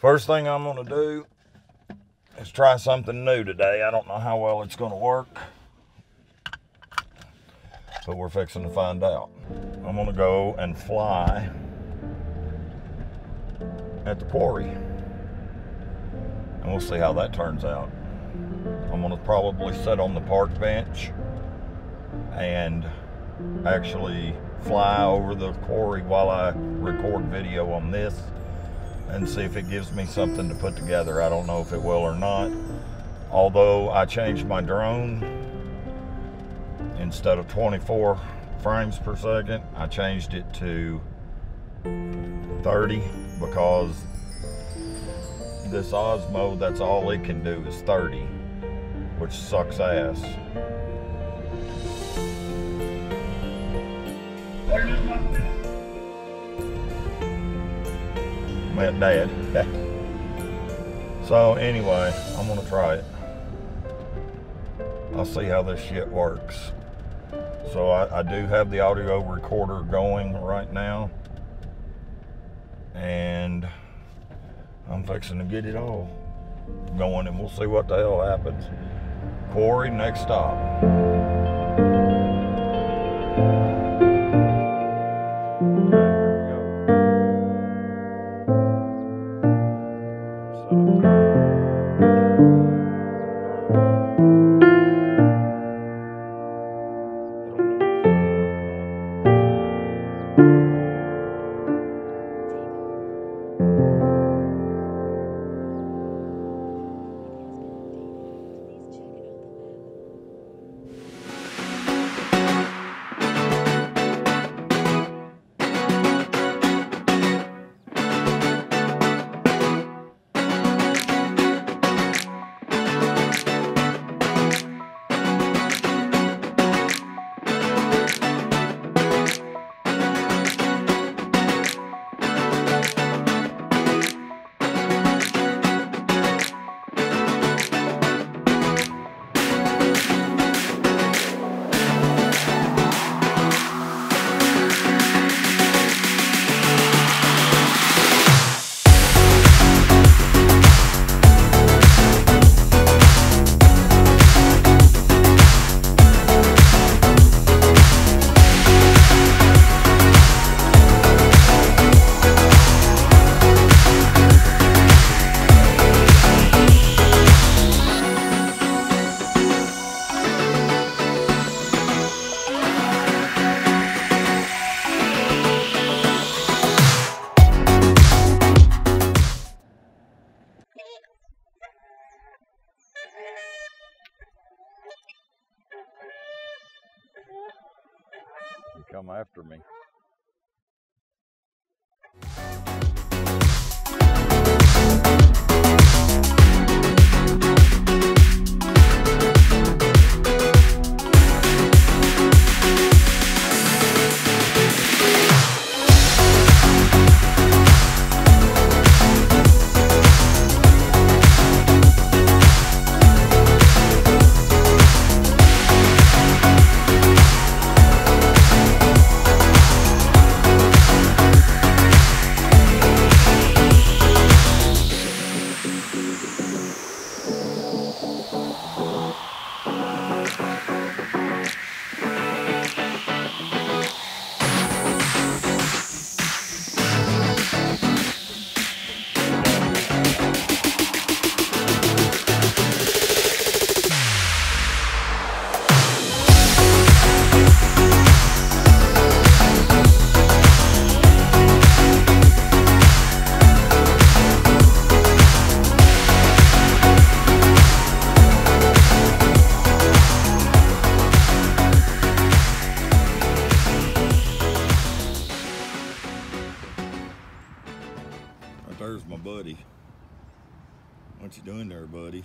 First thing I'm gonna do is try something new today. I don't know how well it's gonna work, but we're fixing to find out. I'm gonna go and fly at the quarry, and we'll see how that turns out. I'm gonna probably sit on the park bench and actually fly over the quarry while I record video on this and see if it gives me something to put together. I don't know if it will or not. Although I changed my drone instead of 24 frames per second, I changed it to 30 because this Osmo, that's all it can do is 30, which sucks ass. Met dad. so anyway, I'm gonna try it. I'll see how this shit works. So I, I do have the audio recorder going right now. And I'm fixing to get it all going and we'll see what the hell happens. Quarry, next stop. Come after me. There's my buddy. What you doing there, buddy?